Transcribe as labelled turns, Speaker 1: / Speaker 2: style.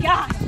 Speaker 1: God.